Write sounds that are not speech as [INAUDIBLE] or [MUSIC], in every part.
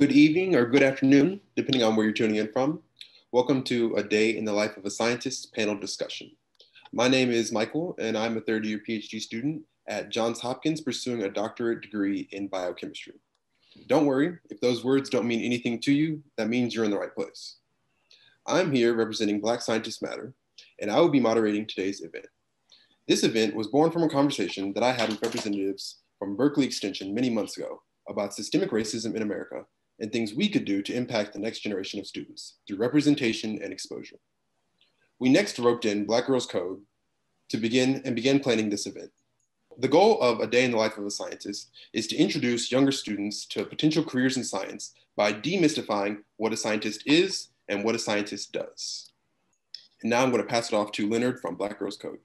Good evening or good afternoon, depending on where you're tuning in from. Welcome to a day in the life of a scientist panel discussion. My name is Michael, and I'm a third year PhD student at Johns Hopkins pursuing a doctorate degree in biochemistry. Don't worry, if those words don't mean anything to you, that means you're in the right place. I'm here representing Black Scientists Matter, and I will be moderating today's event. This event was born from a conversation that I had with representatives from Berkeley Extension many months ago about systemic racism in America and things we could do to impact the next generation of students through representation and exposure. We next roped in Black Girls Code to begin and began planning this event. The goal of A Day in the Life of a Scientist is to introduce younger students to potential careers in science by demystifying what a scientist is and what a scientist does. And now I'm going to pass it off to Leonard from Black Girls Code.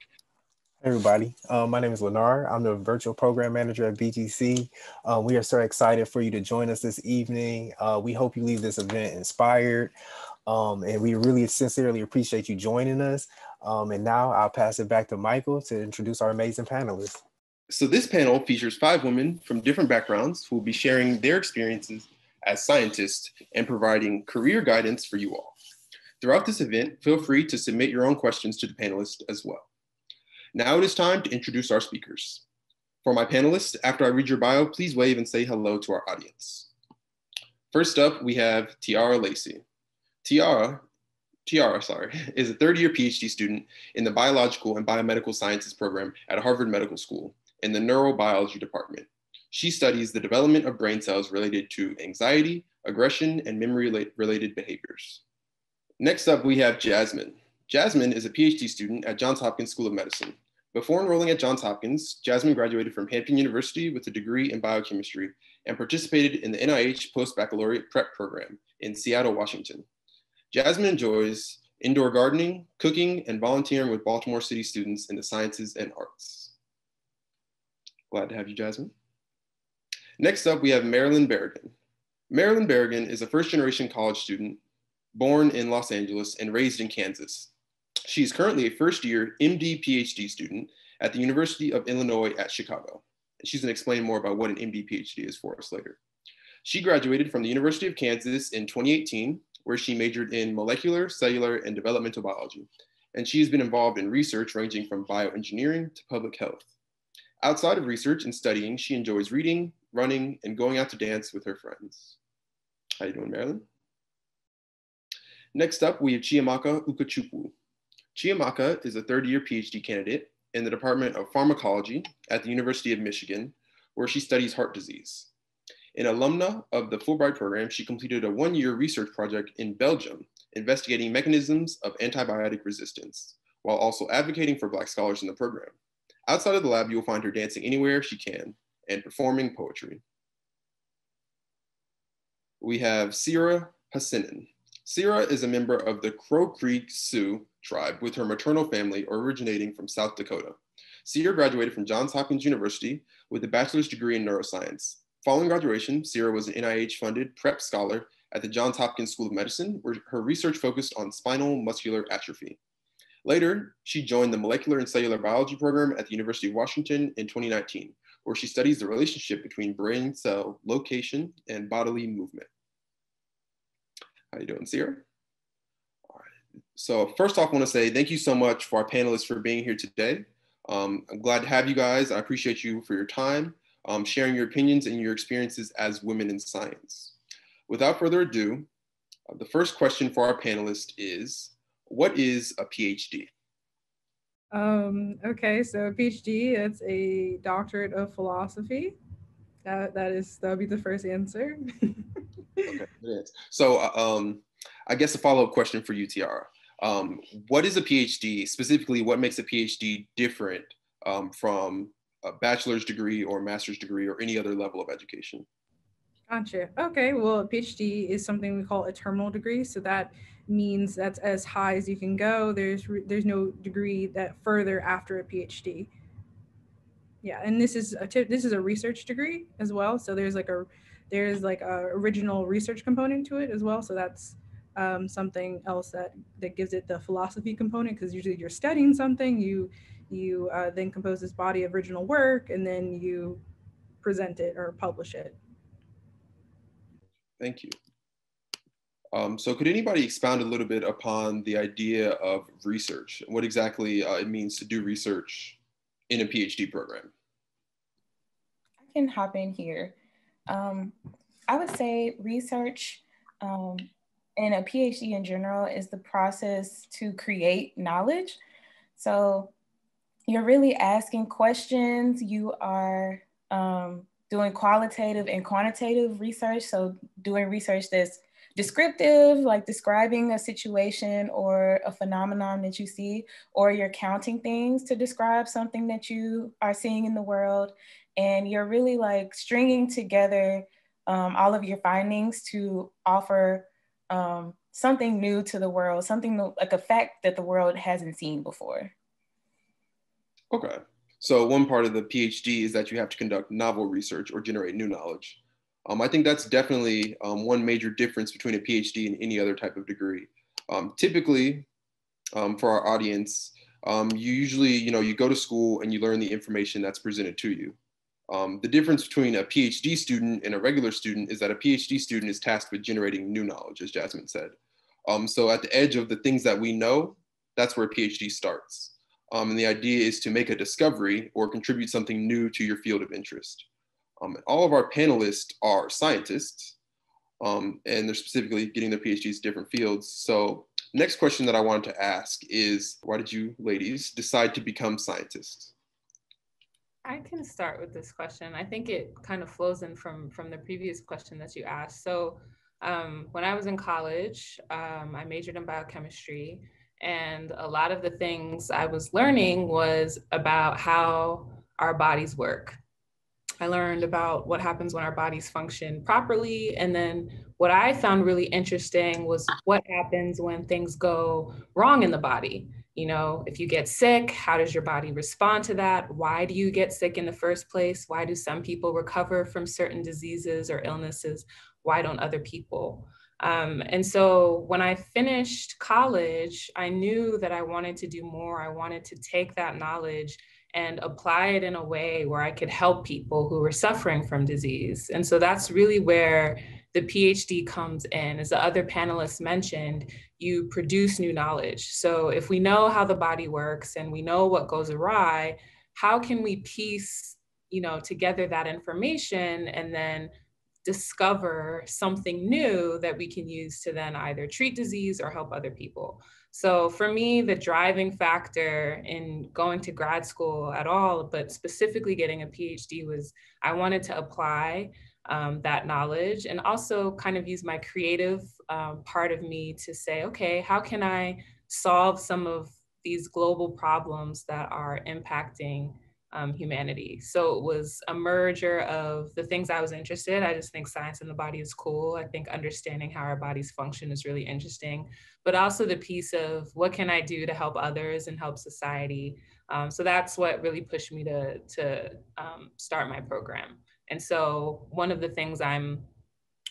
Everybody, um, my name is Lenar. I'm the virtual program manager at BGC. Uh, we are so excited for you to join us this evening. Uh, we hope you leave this event inspired, um, and we really sincerely appreciate you joining us. Um, and now I'll pass it back to Michael to introduce our amazing panelists. So this panel features five women from different backgrounds who will be sharing their experiences as scientists and providing career guidance for you all. Throughout this event, feel free to submit your own questions to the panelists as well. Now it is time to introduce our speakers. For my panelists, after I read your bio, please wave and say hello to our audience. First up, we have Tiara Lacey. Tiara, Tiara, sorry, [LAUGHS] is a third year PhD student in the Biological and Biomedical Sciences program at Harvard Medical School in the Neurobiology department. She studies the development of brain cells related to anxiety, aggression, and memory related behaviors. Next up, we have Jasmine. Jasmine is a PhD student at Johns Hopkins School of Medicine. Before enrolling at Johns Hopkins, Jasmine graduated from Hampton University with a degree in biochemistry and participated in the NIH Post-Baccalaureate Prep Program in Seattle, Washington. Jasmine enjoys indoor gardening, cooking, and volunteering with Baltimore City students in the sciences and arts. Glad to have you, Jasmine. Next up, we have Marilyn Berrigan. Marilyn Berrigan is a first generation college student born in Los Angeles and raised in Kansas. She is currently a first year MD PhD student at the University of Illinois at Chicago. She's going to explain more about what an MD PhD is for us later. She graduated from the University of Kansas in 2018, where she majored in molecular, cellular, and developmental biology. And she has been involved in research ranging from bioengineering to public health. Outside of research and studying, she enjoys reading, running, and going out to dance with her friends. How are you doing, Marilyn? Next up, we have Chiamaka Ukachukwu. Chiamaka is a third year PhD candidate in the Department of Pharmacology at the University of Michigan, where she studies heart disease. An alumna of the Fulbright program, she completed a one year research project in Belgium investigating mechanisms of antibiotic resistance, while also advocating for Black scholars in the program. Outside of the lab, you will find her dancing anywhere she can and performing poetry. We have Sierra Hassinen. Sierra is a member of the Crow Creek Sioux tribe with her maternal family originating from South Dakota. Sierra graduated from Johns Hopkins University with a bachelor's degree in neuroscience. Following graduation, Sierra was an NIH-funded prep scholar at the Johns Hopkins School of Medicine, where her research focused on spinal muscular atrophy. Later, she joined the molecular and cellular biology program at the University of Washington in 2019, where she studies the relationship between brain cell location and bodily movement. How you doing, Sierra? So first off, I want to say thank you so much for our panelists for being here today. Um, I'm glad to have you guys. I appreciate you for your time, um, sharing your opinions and your experiences as women in science. Without further ado, uh, the first question for our panelist is, what is a PhD? Um, okay, so a PhD, it's a doctorate of philosophy. That, that is, that would be the first answer. [LAUGHS] okay, it is. So uh, um, I guess a follow-up question for you, Tiara. Um, what is a PhD? Specifically, what makes a PhD different um, from a bachelor's degree or master's degree or any other level of education? Gotcha. Okay. Well, a PhD is something we call a terminal degree. So that means that's as high as you can go. There's there's no degree that further after a PhD. Yeah, and this is a this is a research degree as well. So there's like a there's like a original research component to it as well. So that's um, something else that that gives it the philosophy component because usually you're studying something you you uh, then compose this body of original work and then you present it or publish it Thank you. Um, so could anybody expound a little bit upon the idea of research and what exactly uh, it means to do research in a PhD program? I can hop in here. Um, I would say research um, and a PhD in general is the process to create knowledge. So you're really asking questions, you are um, doing qualitative and quantitative research. So doing research that's descriptive, like describing a situation or a phenomenon that you see, or you're counting things to describe something that you are seeing in the world. And you're really like stringing together um, all of your findings to offer um, something new to the world, something like a fact that the world hasn't seen before. Okay. So one part of the PhD is that you have to conduct novel research or generate new knowledge. Um, I think that's definitely um, one major difference between a PhD and any other type of degree. Um, typically, um, for our audience, um, you usually, you know, you go to school and you learn the information that's presented to you. Um, the difference between a PhD student and a regular student is that a PhD student is tasked with generating new knowledge, as Jasmine said. so at the edge of the things that we know, that's where PhD starts. and the idea is to make a discovery or contribute something new to your field of interest. Um, all of our panelists are scientists, um, and they're specifically getting their PhDs in different fields. So next question that I wanted to ask is, why did you ladies decide to become scientists? I can start with this question. I think it kind of flows in from, from the previous question that you asked. So um, when I was in college, um, I majored in biochemistry, and a lot of the things I was learning was about how our bodies work. I learned about what happens when our bodies function properly. And then what I found really interesting was what happens when things go wrong in the body. You know, if you get sick, how does your body respond to that? Why do you get sick in the first place? Why do some people recover from certain diseases or illnesses? Why don't other people? Um, and so when I finished college, I knew that I wanted to do more. I wanted to take that knowledge and apply it in a way where I could help people who were suffering from disease. And so that's really where the PhD comes in. As the other panelists mentioned, you produce new knowledge. So if we know how the body works and we know what goes awry, how can we piece, you know, together that information and then discover something new that we can use to then either treat disease or help other people. So for me, the driving factor in going to grad school at all, but specifically getting a PhD was I wanted to apply um, that knowledge and also kind of use my creative um, part of me to say, okay, how can I solve some of these global problems that are impacting um, humanity. So it was a merger of the things I was interested. In. I just think science and the body is cool. I think understanding how our bodies function is really interesting, but also the piece of what can I do to help others and help society. Um, so that's what really pushed me to to um, start my program. And so one of the things I'm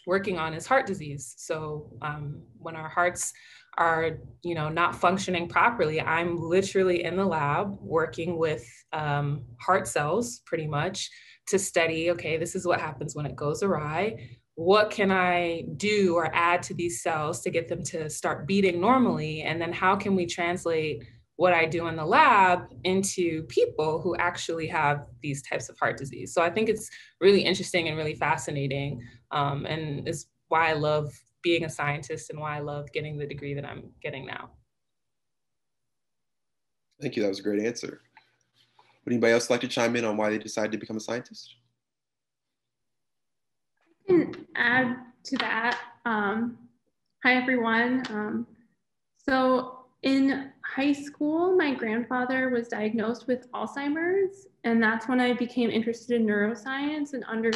working on is heart disease. So um, when our hearts are you know not functioning properly i'm literally in the lab working with um, heart cells pretty much to study okay this is what happens when it goes awry what can i do or add to these cells to get them to start beating normally and then how can we translate what i do in the lab into people who actually have these types of heart disease so i think it's really interesting and really fascinating um, and is why i love being a scientist and why I love getting the degree that I'm getting now. Thank you. That was a great answer. Would anybody else like to chime in on why they decided to become a scientist? I can add to that. Um, hi, everyone. Um, so in high school, my grandfather was diagnosed with Alzheimer's, and that's when I became interested in neuroscience and under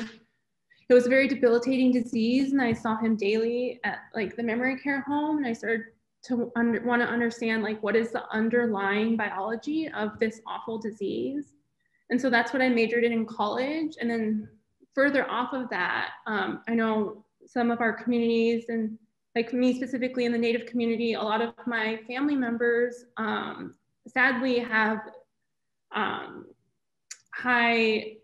it was a very debilitating disease and i saw him daily at like the memory care home and i started to under, want to understand like what is the underlying biology of this awful disease. And so that's what i majored in in college and then further off of that um, i know some of our communities and like me specifically in the native community a lot of my family members um, sadly have um, high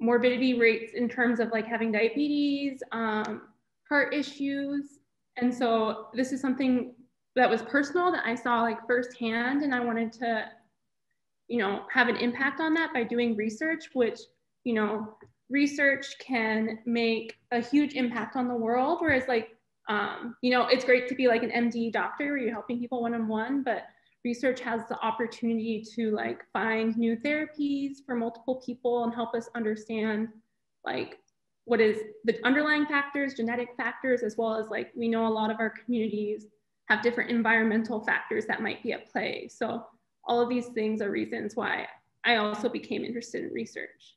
morbidity rates in terms of like having diabetes, um, heart issues. And so this is something that was personal that I saw like firsthand and I wanted to, you know, have an impact on that by doing research, which, you know, research can make a huge impact on the world. Whereas like, um, you know, it's great to be like an MD doctor where you're helping people one-on-one, but research has the opportunity to like find new therapies for multiple people and help us understand like what is the underlying factors, genetic factors, as well as like we know a lot of our communities have different environmental factors that might be at play. So all of these things are reasons why I also became interested in research.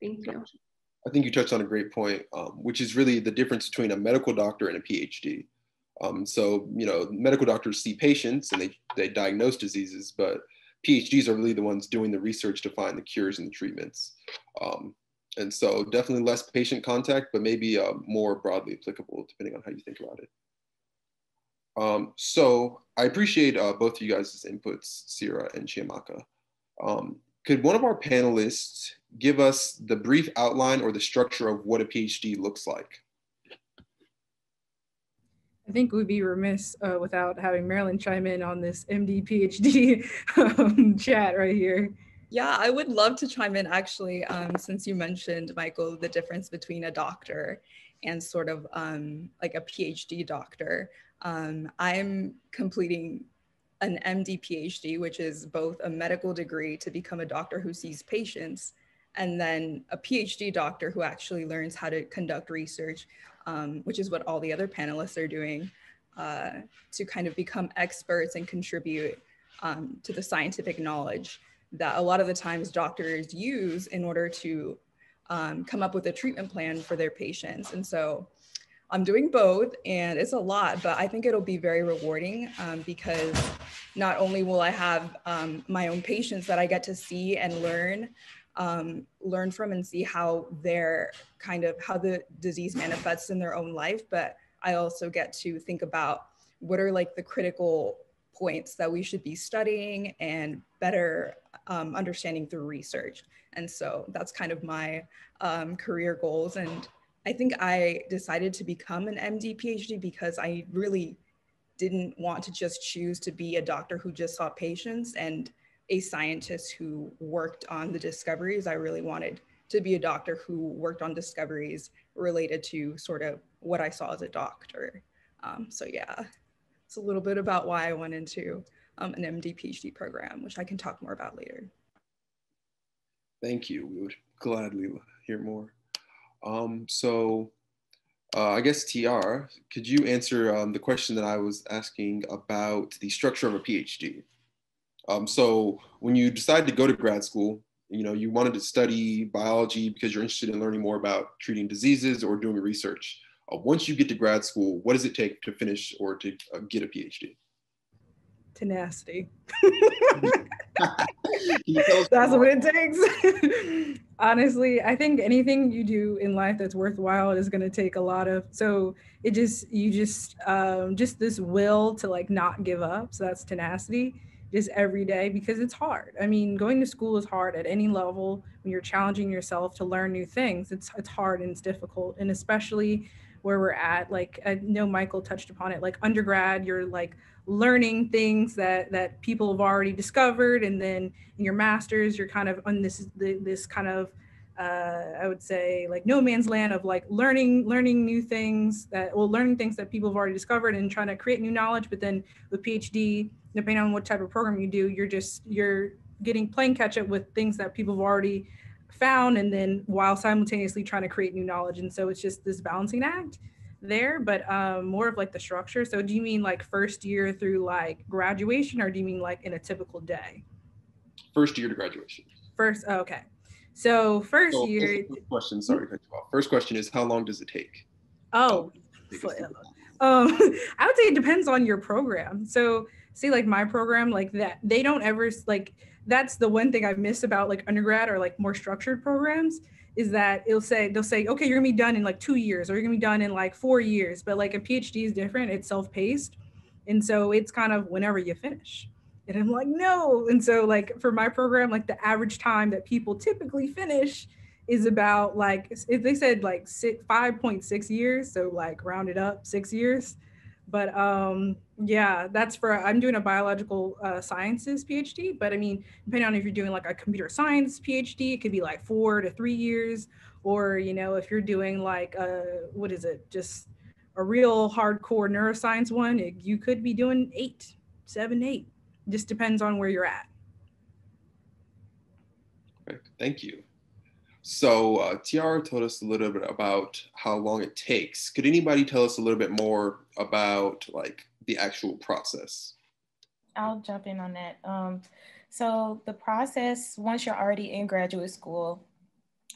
Thank you. I think you touched on a great point, um, which is really the difference between a medical doctor and a PhD. Um, so, you know, medical doctors see patients and they, they diagnose diseases, but PhDs are really the ones doing the research to find the cures and the treatments. Um, and so definitely less patient contact, but maybe uh, more broadly applicable depending on how you think about it. Um, so I appreciate uh, both of you guys' inputs, Sierra and Chiamaka. Um, could one of our panelists give us the brief outline or the structure of what a PhD looks like? I think we'd be remiss uh, without having Marilyn chime in on this MD PhD [LAUGHS] um, chat right here. Yeah, I would love to chime in actually, um, since you mentioned, Michael, the difference between a doctor and sort of um, like a PhD doctor. Um, I'm completing an MD PhD, which is both a medical degree to become a doctor who sees patients, and then a PhD doctor who actually learns how to conduct research, um, which is what all the other panelists are doing uh, to kind of become experts and contribute um, to the scientific knowledge that a lot of the times doctors use in order to um, come up with a treatment plan for their patients. And so I'm doing both and it's a lot, but I think it'll be very rewarding um, because not only will I have um, my own patients that I get to see and learn, um, learn from and see how their kind of how the disease manifests in their own life, but I also get to think about what are like the critical points that we should be studying and better um, understanding through research. And so that's kind of my um, career goals. And I think I decided to become an MD PhD because I really didn't want to just choose to be a doctor who just saw patients and a scientist who worked on the discoveries. I really wanted to be a doctor who worked on discoveries related to sort of what I saw as a doctor. Um, so yeah, it's a little bit about why I went into um, an MD PhD program, which I can talk more about later. Thank you. We would gladly hear more. Um, so uh, I guess TR, could you answer um, the question that I was asking about the structure of a PhD? Um, so when you decide to go to grad school, you know, you wanted to study biology because you're interested in learning more about treating diseases or doing research. Uh, once you get to grad school, what does it take to finish or to uh, get a PhD? tenacity. [LAUGHS] that's what it takes. [LAUGHS] Honestly, I think anything you do in life that's worthwhile is going to take a lot of. So it just you just um, just this will to like not give up. So that's tenacity, just every day because it's hard. I mean, going to school is hard at any level when you're challenging yourself to learn new things. It's it's hard and it's difficult, and especially where we're at. Like I know Michael touched upon it. Like undergrad, you're like learning things that that people have already discovered and then in your masters you're kind of on this this kind of uh, I would say like no man's land of like learning learning new things that well learning things that people have already discovered and trying to create new knowledge but then with PhD depending on what type of program you do you're just you're getting playing catch up with things that people have already found and then while simultaneously trying to create new knowledge and so it's just this balancing act there, but um, more of like the structure. So do you mean like first year through like graduation or do you mean like in a typical day? First year to graduation. First, oh, okay. So first so, year. Question, sorry cut you off. First question is how long does it take? Oh, [LAUGHS] um, [LAUGHS] I would say it depends on your program. So see like my program like that, they don't ever like, that's the one thing I miss about like undergrad or like more structured programs is that it'll say they'll say okay you're gonna be done in like two years or you're gonna be done in like four years but like a phd is different it's self-paced and so it's kind of whenever you finish. And i'm like no and so like for my program like the average time that people typically finish is about like if they said like 5.6 years so like rounded up six years but um yeah that's for i'm doing a biological uh, sciences phd but i mean depending on if you're doing like a computer science phd it could be like four to three years. Or you know if you're doing like a uh, what is it? Just a real hardcore neuroscience one it, you could be doing eight seven eight. Just depends on where you're at. Thank you so uh, Tiara told us a little bit about how long it takes. Could anybody tell us a little bit more about like the actual process? I'll jump in on that. Um, so the process, once you're already in graduate school,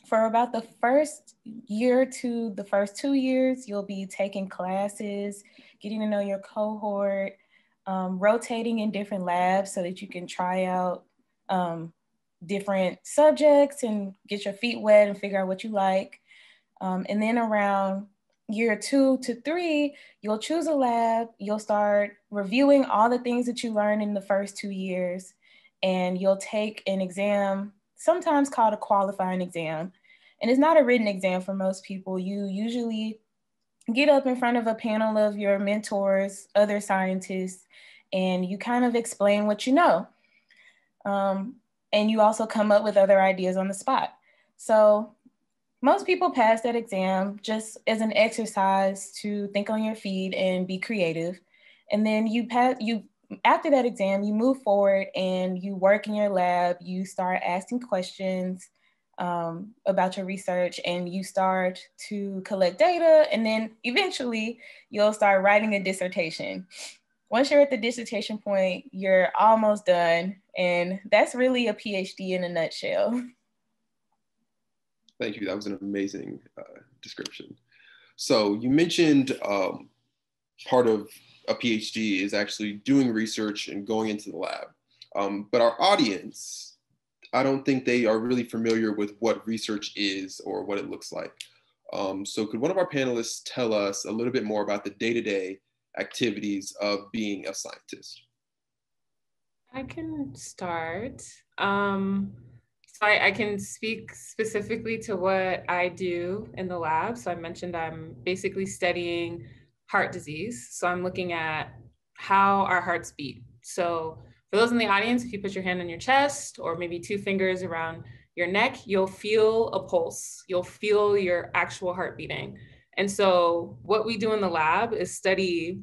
for about the first year to the first two years, you'll be taking classes, getting to know your cohort, um, rotating in different labs so that you can try out um, different subjects and get your feet wet and figure out what you like. Um, and then around year two to three, you'll choose a lab, you'll start reviewing all the things that you learned in the first two years, and you'll take an exam, sometimes called a qualifying exam. And it's not a written exam for most people. You usually get up in front of a panel of your mentors, other scientists, and you kind of explain what you know. Um, and you also come up with other ideas on the spot. So most people pass that exam just as an exercise to think on your feet and be creative. And then you pass you after that exam, you move forward and you work in your lab, you start asking questions um, about your research and you start to collect data. And then eventually you'll start writing a dissertation once you're at the dissertation point, you're almost done. And that's really a PhD in a nutshell. Thank you. That was an amazing uh, description. So you mentioned um, part of a PhD is actually doing research and going into the lab. Um, but our audience, I don't think they are really familiar with what research is or what it looks like. Um, so could one of our panelists tell us a little bit more about the day-to-day activities of being a scientist? I can start. Um, so I, I, can speak specifically to what I do in the lab. So I mentioned I'm basically studying heart disease. So I'm looking at how our hearts beat. So for those in the audience, if you put your hand on your chest or maybe two fingers around your neck, you'll feel a pulse. You'll feel your actual heart beating. And so what we do in the lab is study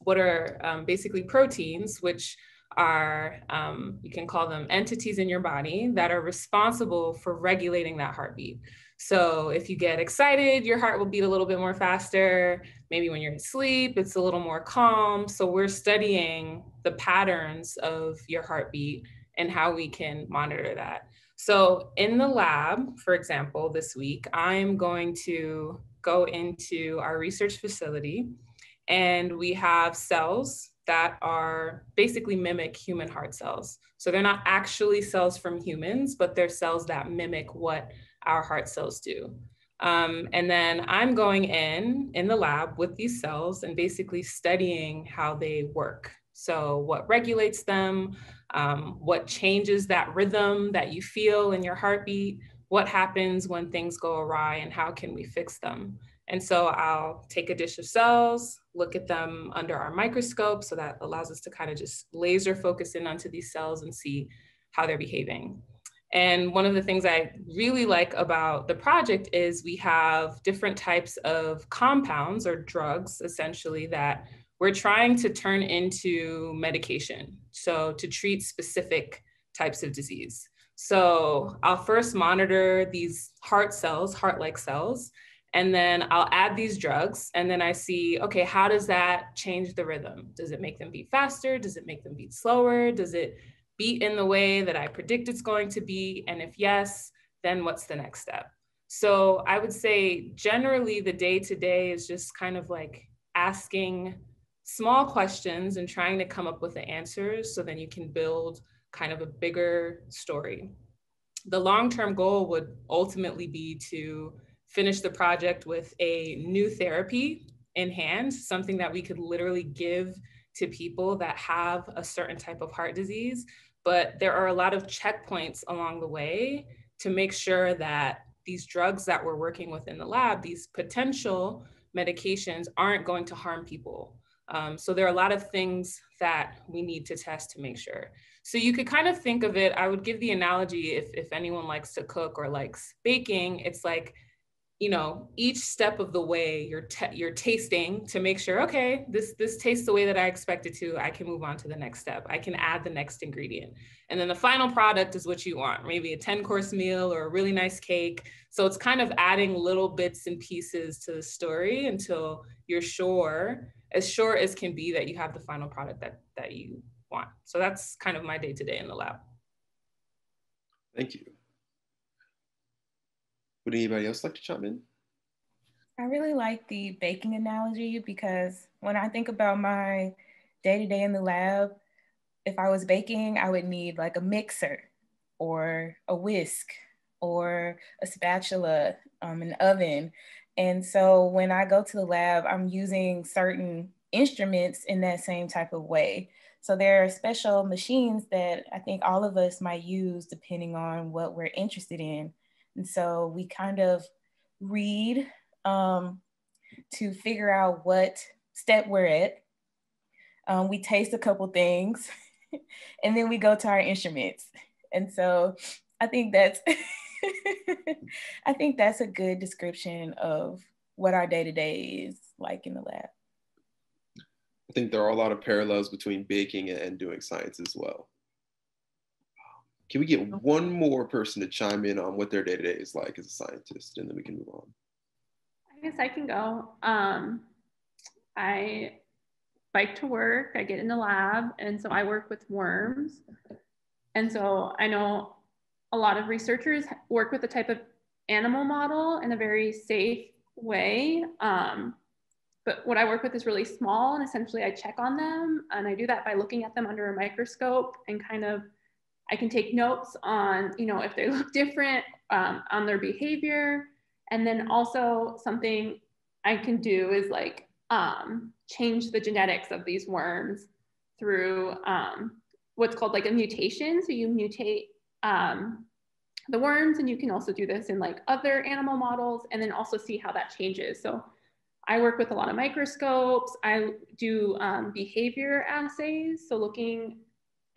what are um, basically proteins, which are, um, you can call them entities in your body that are responsible for regulating that heartbeat. So if you get excited, your heart will beat a little bit more faster. Maybe when you're asleep, it's a little more calm. So we're studying the patterns of your heartbeat and how we can monitor that. So in the lab, for example, this week, I'm going to go into our research facility and we have cells that are basically mimic human heart cells. So they're not actually cells from humans, but they're cells that mimic what our heart cells do. Um, and then I'm going in in the lab with these cells and basically studying how they work. So what regulates them, um, what changes that rhythm that you feel in your heartbeat, what happens when things go awry and how can we fix them. And so I'll take a dish of cells, look at them under our microscope. So that allows us to kind of just laser focus in onto these cells and see how they're behaving. And one of the things I really like about the project is we have different types of compounds or drugs, essentially, that we're trying to turn into medication. So to treat specific types of disease. So I'll first monitor these heart cells, heart-like cells, and then I'll add these drugs and then I see, okay, how does that change the rhythm? Does it make them beat faster? Does it make them beat slower? Does it beat in the way that I predict it's going to be? And if yes, then what's the next step? So I would say generally the day to day is just kind of like asking small questions and trying to come up with the answers so then you can build kind of a bigger story. The long term goal would ultimately be to finish the project with a new therapy in hand, something that we could literally give to people that have a certain type of heart disease. But there are a lot of checkpoints along the way to make sure that these drugs that we're working with in the lab, these potential medications aren't going to harm people. Um, so there are a lot of things that we need to test to make sure. So you could kind of think of it, I would give the analogy if, if anyone likes to cook or likes baking, it's like you know each step of the way you're you're tasting to make sure okay this this tastes the way that i expect it to i can move on to the next step. I can add the next ingredient. And then the final product is what you want maybe a 10 course meal or a really nice cake. So it's kind of adding little bits and pieces to the story until you're sure as sure as can be that you have the final product that that you want. So that's kind of my day to day in the lab. Thank you would anybody else like to chime in? I really like the baking analogy because when I think about my day to day in the lab, if I was baking, I would need like a mixer or a whisk or a spatula, um, an oven. And so when I go to the lab, I'm using certain instruments in that same type of way. So there are special machines that I think all of us might use depending on what we're interested in. And so we kind of read um, to figure out what step we're at. Um, we taste a couple things [LAUGHS] and then we go to our instruments. And so I think that's [LAUGHS] I think that's a good description of what our day-to-day is like in the lab. I think there are a lot of parallels between baking and doing science as well. Can we get one more person to chime in on what their day to day is like as a scientist, and then we can move on? I guess I can go. Um, I bike to work. I get in the lab, and so I work with worms. And so I know a lot of researchers work with a type of animal model in a very safe way. Um, but what I work with is really small, and essentially I check on them, and I do that by looking at them under a microscope and kind of I can take notes on, you know, if they [LAUGHS] look different um, on their behavior. And then also something I can do is like um, change the genetics of these worms through um, what's called like a mutation. So you mutate um, the worms and you can also do this in like other animal models and then also see how that changes. So I work with a lot of microscopes. I do um, behavior assays. So looking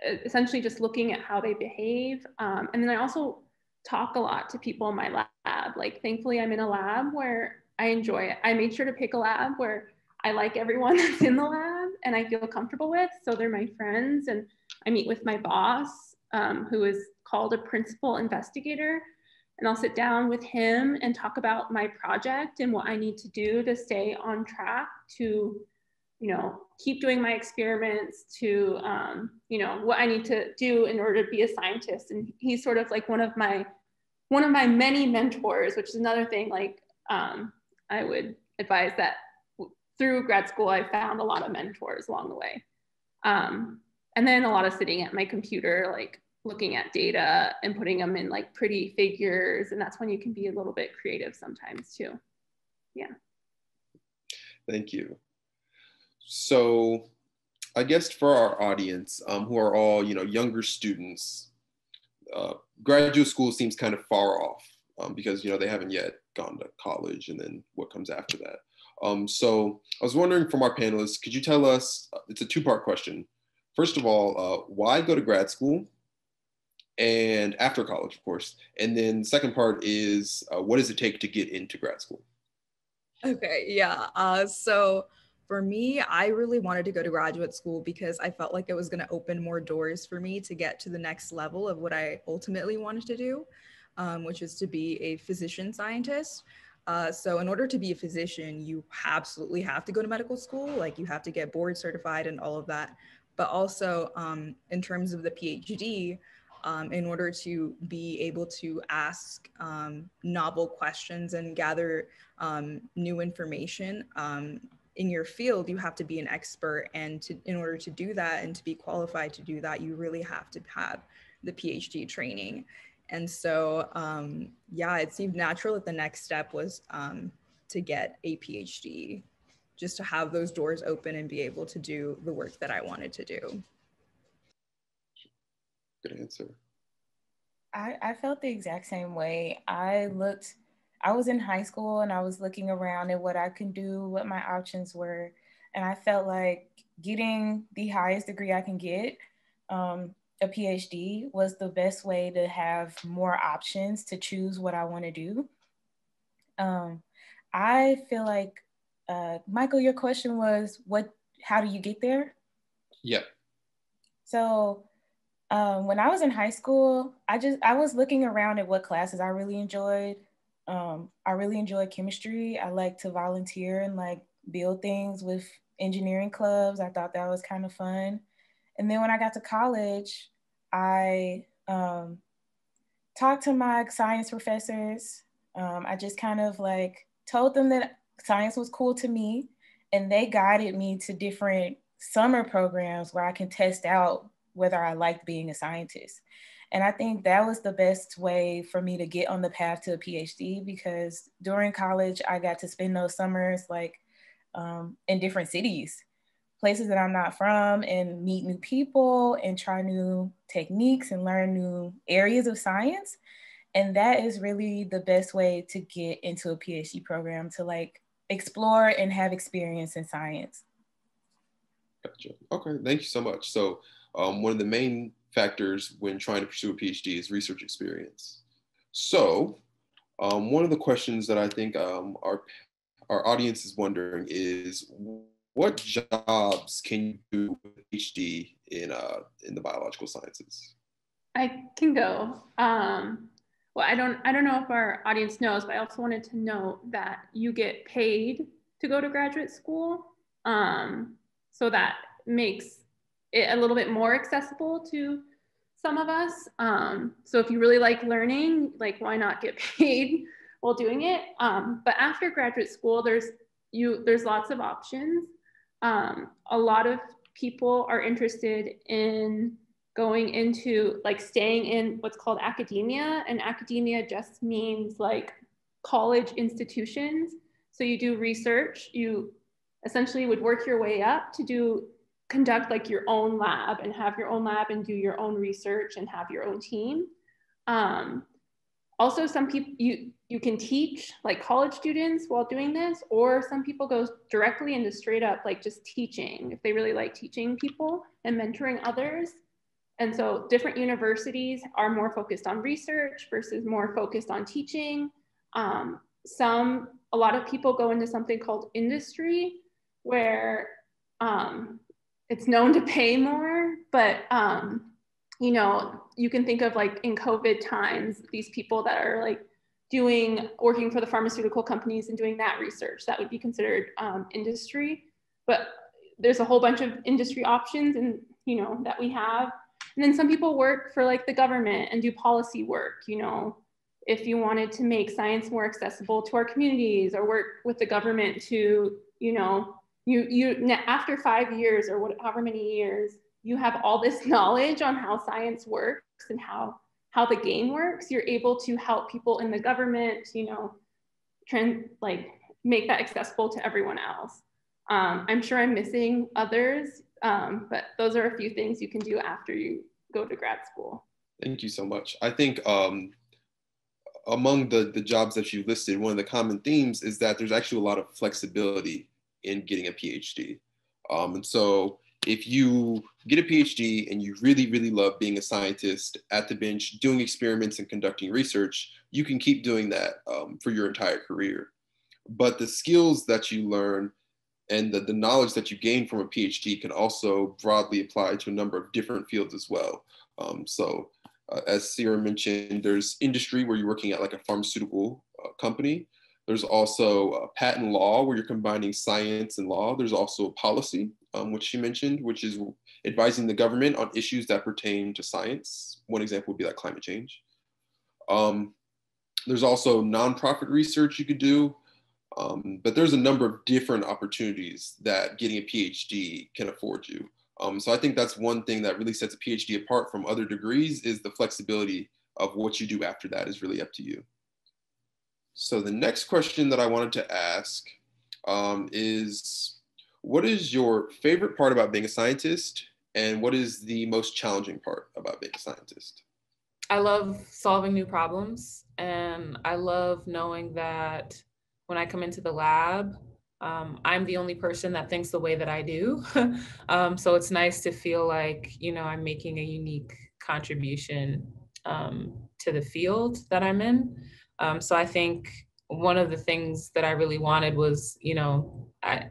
essentially just looking at how they behave. Um, and then I also talk a lot to people in my lab. Like, thankfully, I'm in a lab where I enjoy it. I made sure to pick a lab where I like everyone [LAUGHS] that's in the lab and I feel comfortable with. So they're my friends. And I meet with my boss, um, who is called a principal investigator. And I'll sit down with him and talk about my project and what I need to do to stay on track to you know, keep doing my experiments to, um, you know, what I need to do in order to be a scientist. And he's sort of like one of my, one of my many mentors, which is another thing, like um, I would advise that through grad school, I found a lot of mentors along the way. Um, and then a lot of sitting at my computer, like looking at data and putting them in like pretty figures. And that's when you can be a little bit creative sometimes too. Yeah. Thank you. So I guess for our audience, um, who are all you know younger students, uh, graduate school seems kind of far off um, because you know they haven't yet gone to college, and then what comes after that. Um, so I was wondering from our panelists, could you tell us? Uh, it's a two-part question. First of all, uh, why go to grad school? And after college, of course. And then the second part is, uh, what does it take to get into grad school? Okay, yeah. Uh, so for me, I really wanted to go to graduate school because I felt like it was going to open more doors for me to get to the next level of what I ultimately wanted to do, um, which is to be a physician scientist. Uh, so, in order to be a physician, you absolutely have to go to medical school. Like, you have to get board certified and all of that. But also, um, in terms of the PhD, um, in order to be able to ask um, novel questions and gather um, new information, um, in your field you have to be an expert and to in order to do that and to be qualified to do that you really have to have the phd training. And so um, yeah it seemed natural that the next step was um, to get a phd just to have those doors open and be able to do the work that i wanted to do. Good answer. I, I felt the exact same way. I looked I was in high school and I was looking around at what I can do, what my options were. And I felt like getting the highest degree I can get, um, a PhD, was the best way to have more options to choose what I want to do. Um, I feel like, uh, Michael, your question was what, how do you get there? Yep. So um, when I was in high school, I just I was looking around at what classes I really enjoyed. Um, I really enjoyed chemistry. I like to volunteer and like build things with engineering clubs. I thought that was kind of fun. And then when I got to college, I um, talked to my science professors. Um, I just kind of like told them that science was cool to me, and they guided me to different summer programs where I can test out whether I liked being a scientist. And I think that was the best way for me to get on the path to a PhD because during college, I got to spend those summers like um, in different cities, places that I'm not from, and meet new people and try new techniques and learn new areas of science. And that is really the best way to get into a PhD program to like explore and have experience in science. Gotcha. Okay, thank you so much. So, um, one of the main factors when trying to pursue a PhD is research experience. So, um, one of the questions that I think um, our our audience is wondering is, what jobs can you do with a PhD in uh, in the biological sciences? I can go. Um, well, I don't I don't know if our audience knows, but I also wanted to note that you get paid to go to graduate school. Um, so that makes it a little bit more accessible to some of us. Um, so if you really like learning, like why not get [LAUGHS] paid while doing it? Um, but after graduate school, there's you there's lots of options. Um, a lot of people are interested in going into like staying in what's called academia, and academia just means like college institutions. So you do research, you essentially would work your way up to do conduct like your own lab and have your own lab and do your own research and have your own team. Um, also, some people you you can teach like college students while doing this, or some people go directly into straight up like just teaching if they really like teaching people and mentoring others. And so different universities are more focused on research versus more focused on teaching. Um, some, a lot of people go into something called industry where um, it's known to pay more, but um, you know, you can think of like in COVID times, these people that are like doing working for the pharmaceutical companies and doing that research that would be considered um, industry. But there's a whole bunch of industry options and you know that we have. And then some people work for like the government and do policy work, you know, if you wanted to make science more accessible to our communities or work with the government to, you know, you you after five years or whatever many years you have all this [LAUGHS] knowledge on how science works and how how the game works you're able to help people in the government you know trend like make that accessible to everyone else. Um, i'm sure i'm missing others um, but those are a few things you can do after you go to grad school. Thank you so much. I think um, among the the jobs that you listed one of the common themes is that there's actually a lot of flexibility in getting a PhD. Um, and so if you get a PhD and you really, really love being a scientist at the bench, doing experiments and conducting research, you can keep doing that um, for your entire career. But the skills that you learn and the, the knowledge that you gain from a PhD can also broadly apply to a number of different fields as well. Um, so uh, as Sierra mentioned, there's industry where you're working at like a pharmaceutical uh, company. There's also a patent law where you're combining science and law. There's also a policy, um, which she mentioned, which is advising the government on issues that pertain to science. One example would be like climate change. Um, there's also nonprofit research you could do, um, but there's a number of different opportunities that getting a PhD can afford you. Um, so I think that's one thing that really sets a PhD apart from other degrees is the flexibility of what you do after that is really up to you. So the next question that I wanted to ask um, is, what is your favorite part about being a scientist and what is the most challenging part about being a scientist? I love solving new problems, and I love knowing that when I come into the lab, um, I'm the only person that thinks the way that I do. [LAUGHS] um, so it's nice to feel like, you know, I'm making a unique contribution um, to the field that I'm in. Um, so I think one of the things that I really wanted was, you know, I,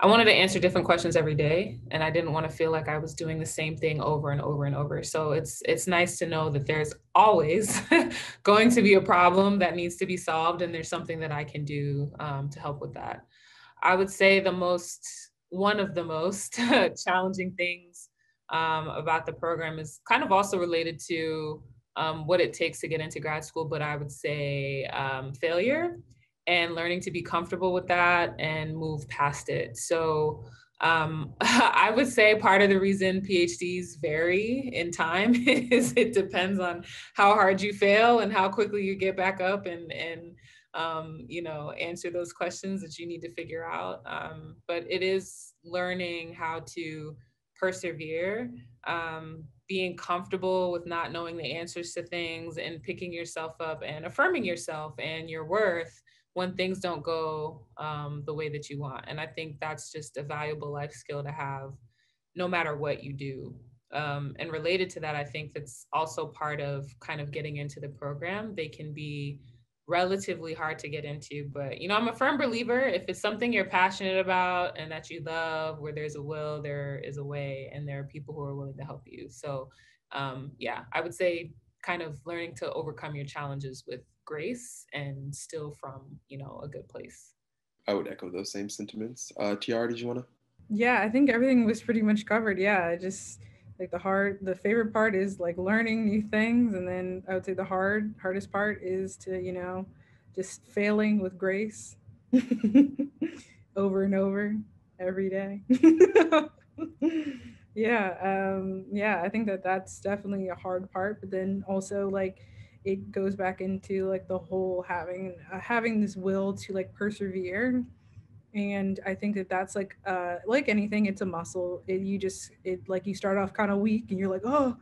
I wanted to answer different questions every day and I didn't want to feel like I was doing the same thing over and over and over. So it's it's nice to know that there's always [LAUGHS] going to be a problem that needs to be solved and there's something that I can do um, to help with that. I would say the most one of the most [LAUGHS] challenging things um, about the program is kind of also related to um, what it takes to get into grad school, but I would say um, failure and learning to be comfortable with that and move past it. So um, [LAUGHS] I would say part of the reason PhDs vary in time [LAUGHS] is it depends on how hard you fail and how quickly you get back up and and um, you know answer those questions that you need to figure out. Um, but it is learning how to persevere, um, being comfortable with not knowing the answers to things, and picking yourself up and affirming yourself and your worth when things don't go um, the way that you want. And I think that's just a valuable life skill to have no matter what you do. Um, and related to that, I think that's also part of kind of getting into the program. They can be relatively hard to get into, but you know, I'm a firm believer if it's something you're passionate about and that you love, where there's a will, there is a way, and there are people who are willing to help you. So, um, yeah, I would say kind of learning to overcome your challenges with grace and still from you know a good place. I would echo those same sentiments. Uh tiara did you want to yeah i think everything was pretty much covered. Yeah I just like the hard the favorite part is like learning new things and then i would say the hard hardest part is to you know just failing with grace [LAUGHS] over and over every day. [LAUGHS] Yeah um yeah i think that that's definitely a hard part but then also like it goes back into like the whole having uh, having this will to like persevere and i think that that's like uh like anything it's a muscle. It, you just it like you start off kind of weak and you're like oh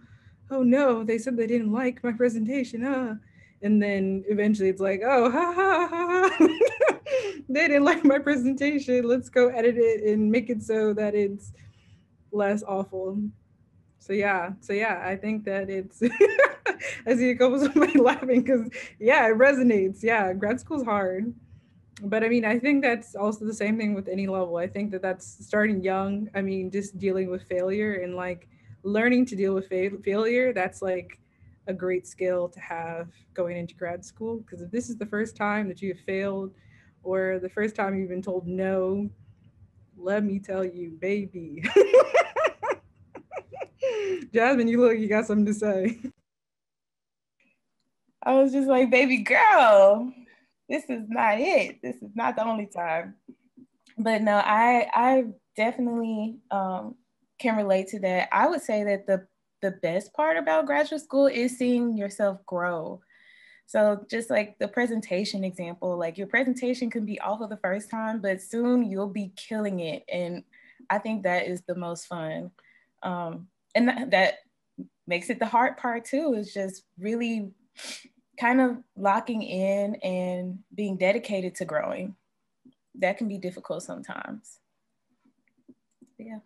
oh no they said they didn't like my presentation uh. And then eventually it's like oh ha ha ha [LAUGHS] they didn't like my presentation. Let's go edit it and make it so that it's less awful. So yeah so yeah i think that it's [LAUGHS] I see a couple of somebody laughing because yeah, it resonates. Yeah, grad school's hard. But I mean, I think that's also the same thing with any level. I think that that's starting young. I mean, just dealing with failure and like learning to deal with fa- failure. That's like a great skill to have going into grad school. Because if this is the first time that you have failed or the first time you've been told no, let me tell you, baby. [LAUGHS] Jasmine, you look, you got something to say. I was just like, baby girl, this is not it. This is not the only time. But no, I I definitely um, can relate to that. I would say that the the best part about graduate school is seeing yourself grow. So just like the presentation example, like your presentation can be awful the first time, but soon you'll be killing it. And I think that is the most fun. Um, and that, that makes it the hard part too, is just really kind of locking in and being dedicated to growing. That can be difficult sometimes. Yeah.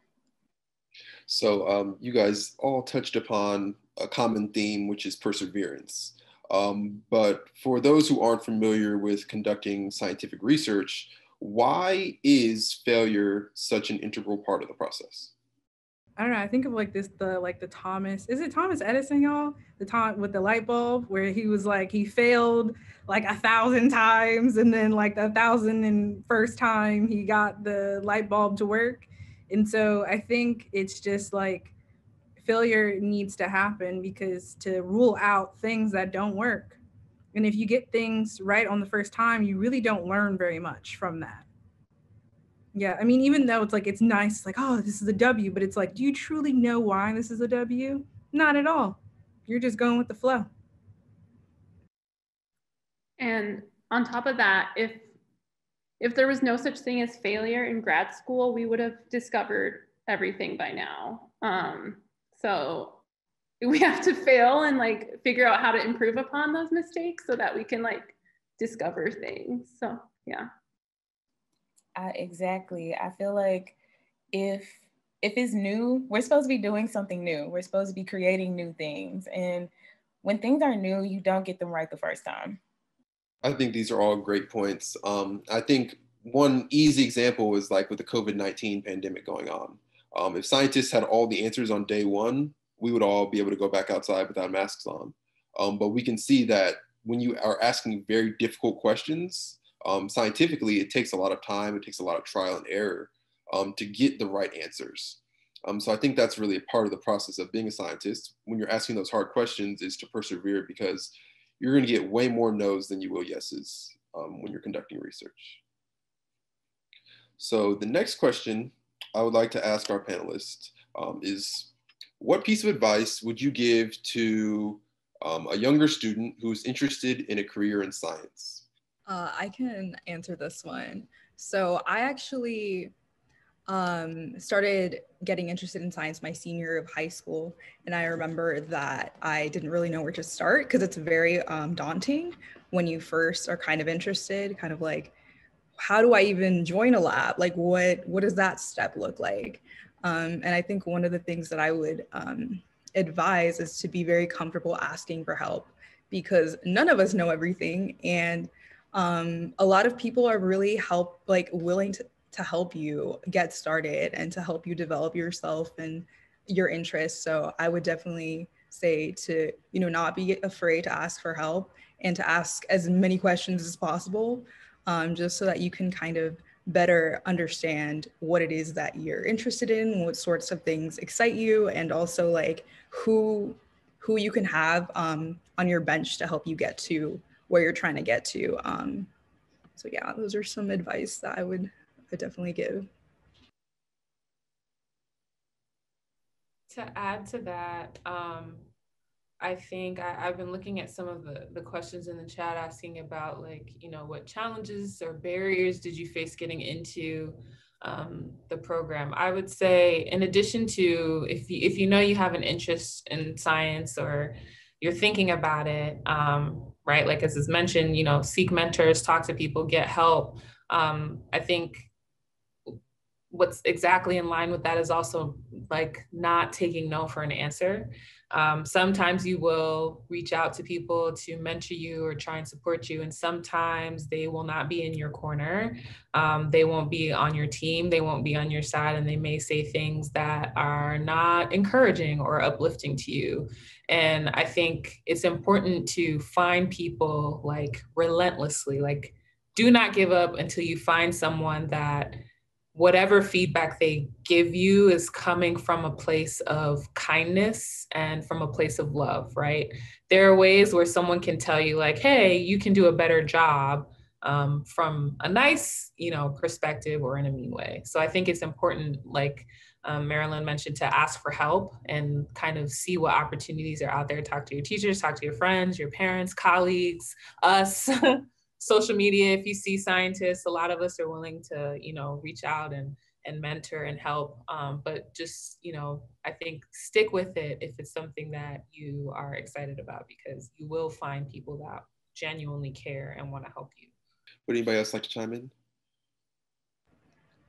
So um, you guys all touched upon a common theme, which is perseverance. Um, but for those who aren't familiar with conducting scientific research, why is failure such an integral part of the process? I don't know. I think of like this, the like the Thomas. Is it Thomas Edison, y'all? The Tom with the light bulb, where he was like he failed like a thousand times, and then like the thousand and first time he got the light bulb to work. And so I think it's just like failure needs to happen because to rule out things that don't work. And if you get things right on the first time, you really don't learn very much from that. Yeah, I mean, even though it's like it's nice, like, oh, this is a W, but it's like, do you truly know why this is a W? Not at all. You're just going with the flow. And on top of that, if if there was no such thing as failure in grad school, we would have discovered everything by now. Um, so we have to fail and like figure out how to improve upon those mistakes so that we can like discover things. So yeah. Uh, exactly. I feel like if if it's new, we're supposed to be doing something new. We're supposed to be creating new things. And when things are new, you don't get them right the first time. I think these are all great points. Um, I think one easy example is like with the COVID 19 pandemic going on. Um, if scientists had all the answers on day one, we would all be able to go back outside without masks on. Um, but we can see that when you are asking very difficult questions, um, scientifically, it takes a lot of time, it takes a lot of trial and error um, to get the right answers. Um, so I think that's really a part of the process of being a scientist. When you're asking those hard questions, is to persevere because you're going to get way more no's than you will yeses um, when you're conducting research. So the next question I would like to ask our panelists um, is, what piece of advice would you give to um, a younger student who's interested in a career in science? Uh, I can answer this one. So I actually um, started getting interested in science my senior year of high school. And I remember that I didn't really know where to start because it's very um, daunting when you first are kind of interested, kind of like, how do I even join a lab? Like, what what does that step look like? Um, and I think one of the things that I would um, advise is to be very comfortable asking for help because none of us know everything, and um, a lot of people are really help like willing to to help you get started and to help you develop yourself and your interests. So I would definitely say to, you know, not be afraid to ask for help and to ask as many questions as possible, um, just so that you can kind of better understand what it is that you're interested in, what sorts of things excite you, and also like who who you can have um, on your bench to help you get to where you're trying to get to. Um, so yeah, those are some advice that I would could definitely give. To add to that, um, I think I, have been looking at some of the, the questions in the chat asking about like, you know, what challenges or barriers did you face getting into um, the program? I would say in addition to if you, if you know you have an interest in science or you're thinking about it, um, right? Like as is mentioned, you know, seek mentors, talk to people, get help. Um, I think what's exactly in line with that is also like not taking no for an answer. Um, sometimes you will reach out to people to mentor you or try and support you, and sometimes they will not be in your corner. Um, they won't be on your team, they won't be on your side, and they may say things that are not encouraging or uplifting to you. And I think it's important to find people like relentlessly, like, do not give up until you find someone that whatever feedback they give you is coming from a place of kindness and from a place of love, right? There are ways where someone can tell you, like, hey, you can do a better job um, from a nice, you know, perspective or in a mean way. So I think it's important, like um, Marilyn mentioned, to ask for help and kind of see what opportunities are out there. Talk to your teachers, talk to your friends, your parents, colleagues, us. [LAUGHS] social media, if you see scientists, a lot of us are willing to, you know, reach out and and mentor and help. Um, but just, you know, I think stick with it if it's something that you are excited about because you will find people that genuinely care and want to help you. Would anybody else like to chime in?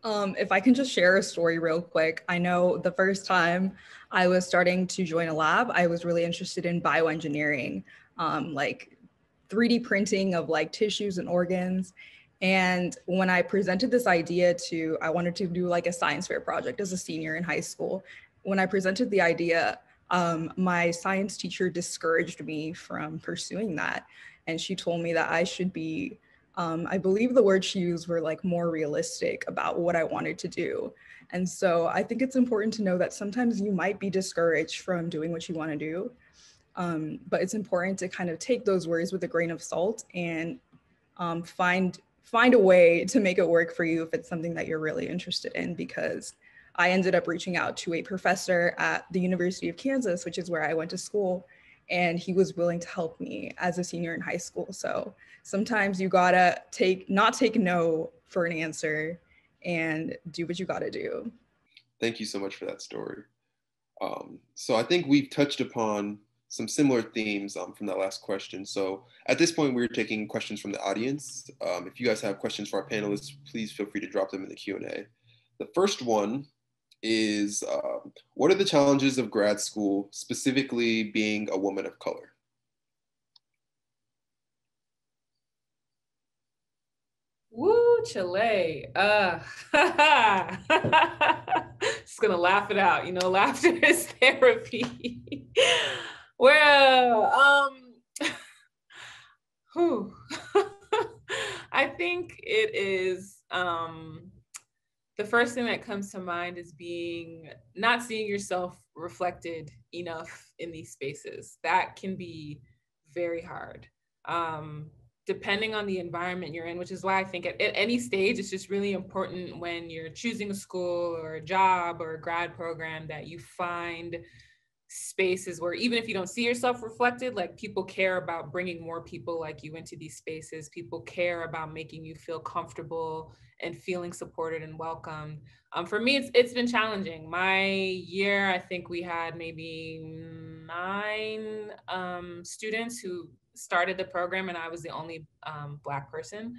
Um, if I can just share a story real quick, I know the first time I was starting to join a lab, I was really interested in bioengineering, um, like 3D printing of like tissues and organs. And when I presented this idea to, I wanted to do like a science fair project as a senior in high school. When I presented the idea, um, my science teacher discouraged me from pursuing that. And she told me that I should be, um, I believe the words she used were like more realistic about what I wanted to do. And so I think it's important to know that sometimes you might be discouraged from doing what you want to do. Um, but it's important to kind of take those words with a grain of salt and um, find find a way to make it work for you if it's something that you're really interested in because I ended up reaching out to a professor at the University of Kansas, which is where I went to school, and he was willing to help me as a senior in high school. So sometimes you gotta take not take no for an answer and do what you gotta do. Thank you so much for that story. Um, so I think we've touched upon some similar themes um, from that last question. So at this point, we're taking questions from the audience. Um, if you guys have questions for our panelists, please feel free to drop them in the Q&A. The first one is, uh, what are the challenges of grad school, specifically being a woman of color? Woo, Chile. Uh, [LAUGHS] just gonna laugh it out. You know, laughter [LAUGHS] is therapy. Well, um. [LAUGHS] [LAUGHS] I think it is um, the first thing that comes to mind is being not seeing yourself reflected enough in these spaces. That can be very hard. Um, depending on the environment you're in, which is why I think at, at, any stage, it's just really important when you're choosing a school or a job or a grad program that you find spaces where even if you don't see yourself reflected, like people care about bringing more people like you into these spaces. People care about making you feel comfortable and feeling supported and welcomed. Um, for me, it's it's been challenging. My year, I think we had maybe nine um, students who started the program and I was the only um, Black person.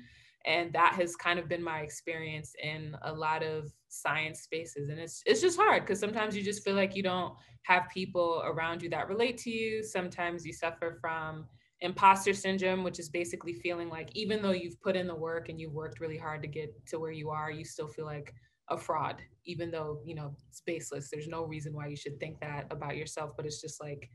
And that has kind of been my experience in a lot of science spaces. And it's, it's just hard because sometimes you just feel like you don't have people around you that relate to you. Sometimes you suffer from imposter syndrome, which is basically feeling like even though you've put in the work and you've worked really hard to get to where you are, you still feel like a fraud, even though, you know, it's baseless. There's no reason why you should think that about yourself, but it's just like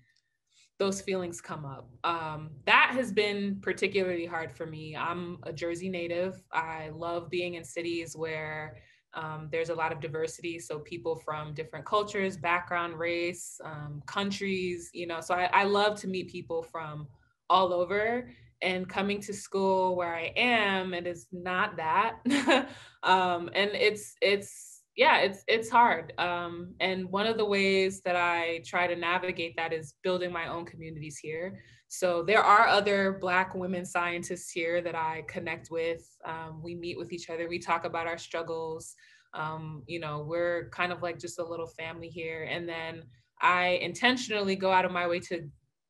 those feelings come up. Um, that has been particularly hard for me. I'm a Jersey native. I love being in cities where um, there's a lot of diversity. So people from different cultures, background, race, um, countries, you know, so I, I love to meet people from all over and coming to school where I am, it is not that. [LAUGHS] um, and it's, it's, yeah, it's it's hard. Um, and one of the ways that I try to navigate that is building my own communities here. So there are other Black women scientists here that I connect with. Um, we meet with each other. We talk about our struggles. Um, you know, we're kind of like just a little family here. And then I intentionally go out of my way to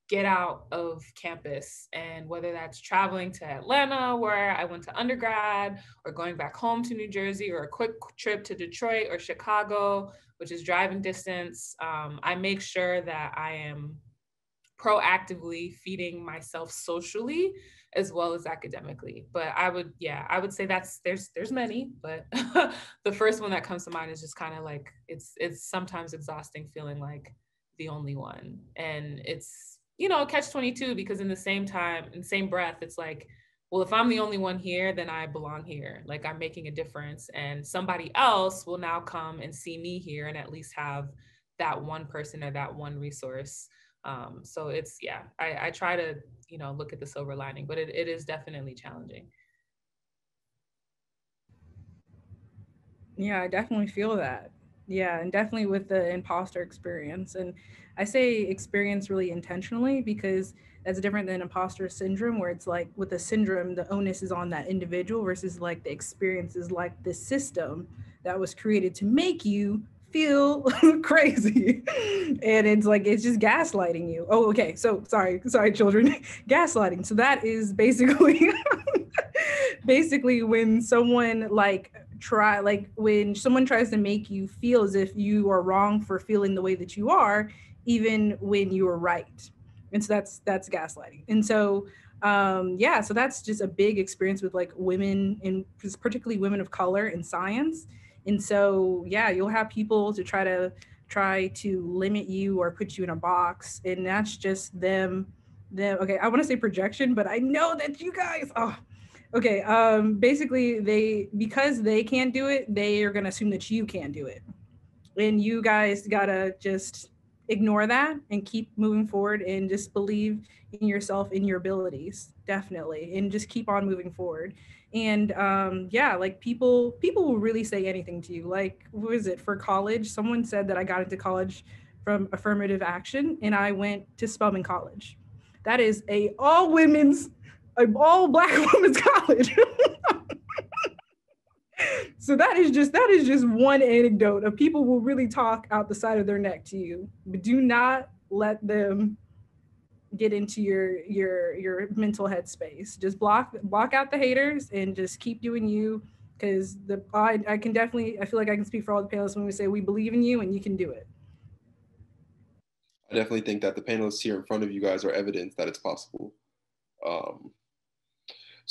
get out of campus and whether that's traveling to Atlanta where I went to undergrad or going back home to New Jersey or a quick trip to Detroit or Chicago which is driving distance um, I make sure that I am proactively feeding myself socially as well as academically. But I would yeah I would say that's there's there's many but [LAUGHS] the first one that comes to mind is just kind of like it's it's sometimes exhausting feeling like the only one. And it's you know, catch 22 because in the same time, in the same breath, it's like, well, if I'm the only one here, then I belong here. Like I'm making a difference. And somebody else will now come and see me here and at least have that one person or that one resource. Um, so it's, yeah, I, I try to, you know, look at the silver lining, but it, it is definitely challenging. Yeah, I definitely feel that. Yeah, and definitely with the imposter experience. And I say experience really intentionally because that's different than imposter syndrome, where it's like with the syndrome, the onus is on that individual versus like the experience is like the system that was created to make you feel [LAUGHS] crazy. and it's like, it's just gaslighting you. Oh, okay. So sorry, sorry, children. [LAUGHS] gaslighting. So that is basically, [LAUGHS] basically when someone like try like when someone tries to make you feel as if you are wrong for feeling the way that you are even when you are right. And so that's that's gaslighting. And so um yeah so that's just a big experience with like women and particularly women of color in science. And so yeah you'll have people to try to try to limit you or put you in a box and that's just them them okay i want to say projection but i know that you guys oh okay um basically they because they can't do it they are going to assume that you can do it. And you guys gotta just ignore that and keep moving forward and just believe in yourself in your abilities definitely and just keep on moving forward. And um yeah like people people will really say anything to you. Like what was it for college someone said that i got into college from affirmative action and i went to spelman college. That is a all women's a all black [LAUGHS] women's college. So that is just that is just one anecdote of people will really talk out the side of their neck to you. But do not let them get into your your your mental headspace. Just block block out the haters and just keep doing you. Because the I, I can definitely i feel like i can speak for all the panelists when we say we believe in you and you can do it. I definitely think that the panelists here in front of you guys are evidence that it's possible. Um,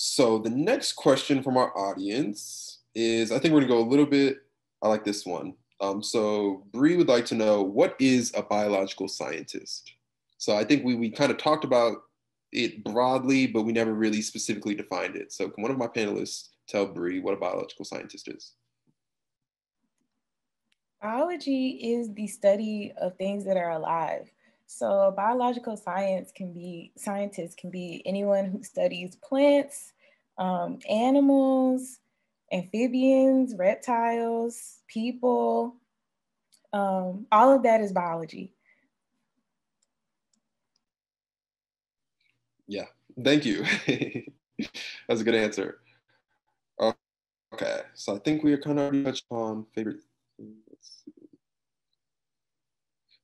so the next question from our audience is I think we're gonna go a little bit, I like this one. Um, so Bree would like to know what is a biological scientist? So I think we, we kind of talked about it broadly, but we never really specifically defined it. So can one of my panelists tell Bree what a biological scientist is? Biology is the study of things that are alive. So biological science can be, scientists can be anyone who studies plants, um, animals, amphibians, reptiles, people. Um, all of that is biology. Yeah, thank you. [LAUGHS] That's a good answer. Okay, so I think we are kind of touched on favorite.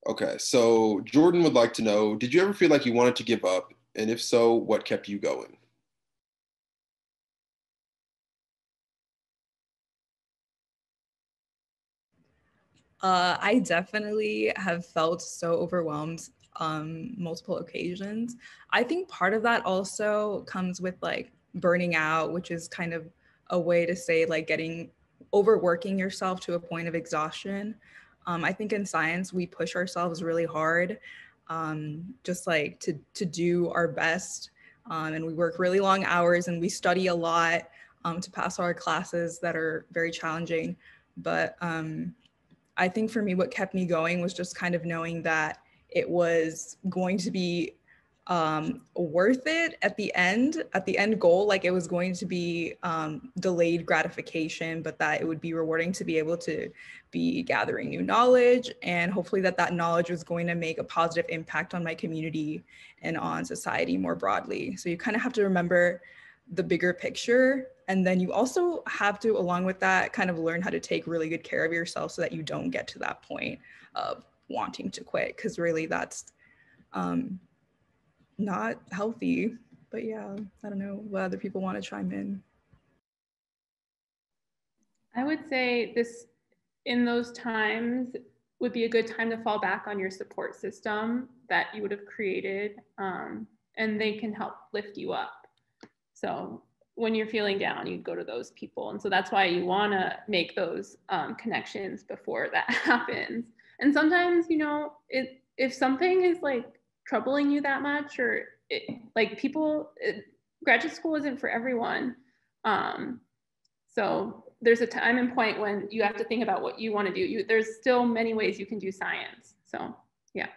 Okay, so Jordan would like to know Did you ever feel like you wanted to give up? And if so, what kept you going? Uh, I definitely have felt so overwhelmed um, multiple occasions. I think part of that also comes with like burning out, which is kind of a way to say like getting overworking yourself to a point of exhaustion. Um, I think in science, we push ourselves really hard, um, just like to, to do our best. Um, and we work really long hours and we study a lot um, to pass our classes that are very challenging. But um, I think for me, what kept me going was just kind of knowing that it was going to be um, worth it at the end, at the end goal, like it was going to be um, delayed gratification, but that it would be rewarding to be able to be gathering new knowledge and hopefully that that knowledge was going to make a positive impact on my community and on society more broadly. So you kind of have to remember the bigger picture. And then you also have to, along with that, kind of learn how to take really good care of yourself so that you don't get to that point of wanting to quit. Cause really that's um, not healthy. But yeah, I don't know what other people want to chime in. I would say this in those times would be a good time to fall back on your support system that you would have created, um, and they can help lift you up. So when you're feeling down, you'd go to those people, and so that's why you want to make those um, connections before that [LAUGHS] happens. And sometimes, you know, it if something is like troubling you that much or it, like people it, graduate school isn't for everyone. Um, so there's a time and point when you have to think about what you want to do. You, there's still many ways you can do science so yeah.